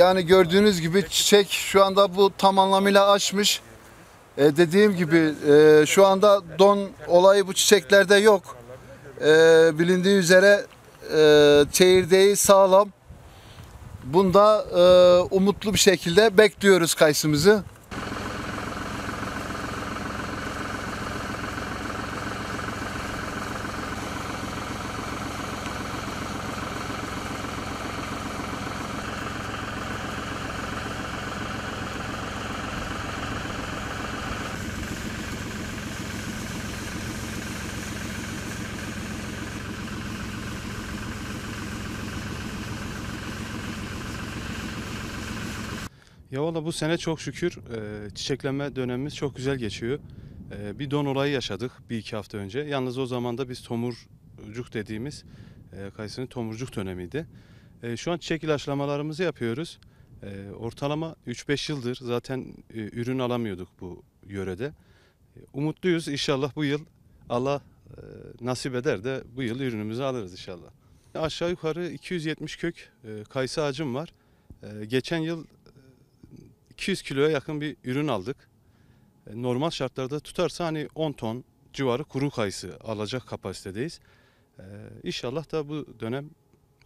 Yani gördüğünüz gibi çiçek şu anda bu tam anlamıyla açmış. E, dediğim gibi e, şu anda don olayı bu çiçeklerde yok. E, bilindiği üzere e, çekirdeği sağlam. Bunda e, umutlu bir şekilde bekliyoruz kayısımızı. Ya valla bu sene çok şükür e, çiçeklenme dönemimiz çok güzel geçiyor. E, bir don olayı yaşadık bir iki hafta önce. Yalnız o zaman da biz tomurcuk dediğimiz e, kayısının tomurcuk dönemiydi. E, şu an çiçek ilaçlamalarımızı yapıyoruz. E, ortalama 3-5 yıldır zaten e, ürün alamıyorduk bu yörede. E, umutluyuz inşallah bu yıl Allah e, nasip eder de bu yıl ürünümüzü alırız inşallah. Aşağı yukarı 270 kök e, kayısı ağacım var. E, geçen yıl 200 kiloya yakın bir ürün aldık. E, Normal şartlarda tutarsa hani 10 ton civarı kuru kayısı alacak kapasitedeyiz. Ee, inşallah da bu dönem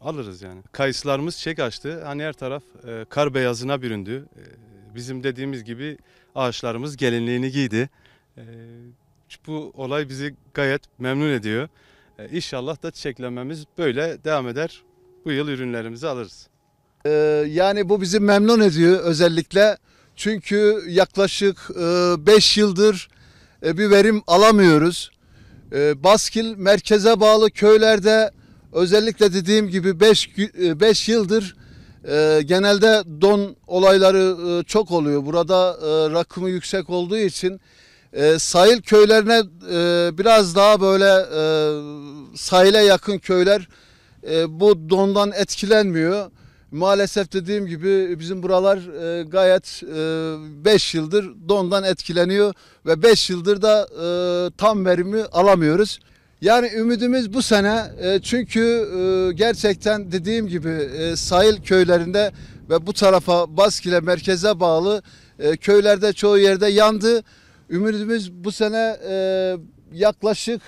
alırız yani. Kayısılarımız çek açtı. Hani her taraf e, kar beyazına büründü. E, bizim dediğimiz gibi ağaçlarımız gelinliğini giydi. E, bu olay bizi gayet memnun ediyor. E, inşallah da çiçeklenmemiz böyle devam eder. Bu yıl ürünlerimizi alırız. Ee, yani bu bizi memnun ediyor özellikle. Çünkü yaklaşık 5 yıldır e, bir verim alamıyoruz. E, Baskil merkeze bağlı köylerde özellikle dediğim gibi 5 5 yıldır e, genelde don olayları e, çok oluyor. Burada e, rakımı yüksek olduğu için e, sahil köylerine e, biraz daha böyle e, sahile yakın köyler e, bu dondan etkilenmiyor. Maalesef dediğim gibi bizim buralar e, gayet 5 yıldır dondan etkileniyor ve 5 yıldır da e, tam verimi alamıyoruz. Yani ümidimiz bu sene e, çünkü e, gerçekten dediğim gibi e, sahil köylerinde ve bu tarafa Baskile merkeze bağlı e, köylerde çoğu yerde yandı. Ümidimiz bu sene e, yaklaşık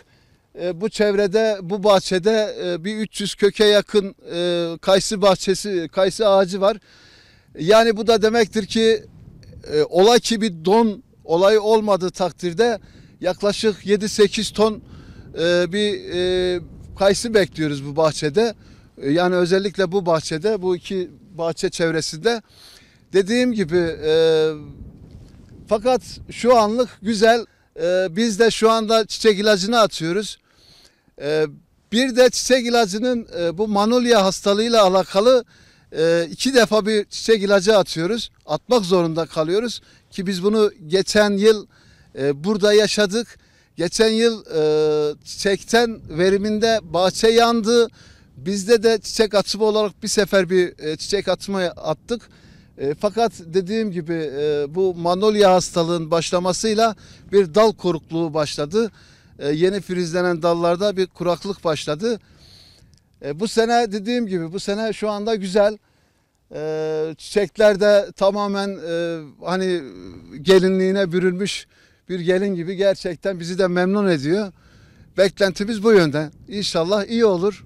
e, bu çevrede bu bahçede e, bir 300 köke yakın e, kayısı bahçesi kayısı ağacı var. Yani bu da demektir ki e, ola ki bir don olayı olmadığı takdirde yaklaşık 7-8 ton e, bir e, kayısı bekliyoruz bu bahçede. E, yani özellikle bu bahçede bu iki bahçe çevresinde dediğim gibi e, fakat şu anlık güzel. E, biz de şu anda çiçek ilacını atıyoruz. Ee, bir de çiçek ilacının e, bu manolya hastalığıyla alakalı e, iki defa bir çiçek ilacı atıyoruz. Atmak zorunda kalıyoruz ki biz bunu geçen yıl e, burada yaşadık. Geçen yıl çiçekten veriminde bahçe yandı. Bizde de çiçek atımı olarak bir sefer bir çiçek atımı attık. fakat dediğim gibi bu manolya hastalığın başlamasıyla bir dal korukluğu başladı e, yeni filizlenen dallarda bir kuraklık başladı. E, bu sene dediğim gibi bu sene şu anda güzel. E, çiçekler de tamamen e, hani gelinliğine bürünmüş bir gelin gibi gerçekten bizi de memnun ediyor. Beklentimiz bu yönde. İnşallah iyi olur.